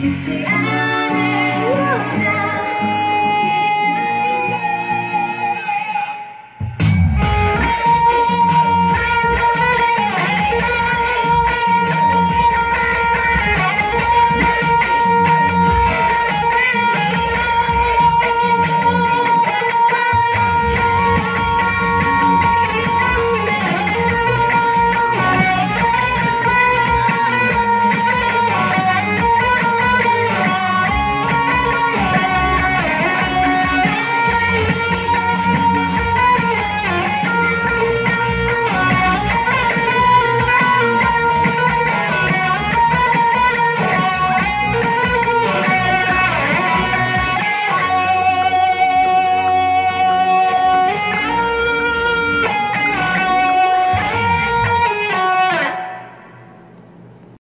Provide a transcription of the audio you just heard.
to, to,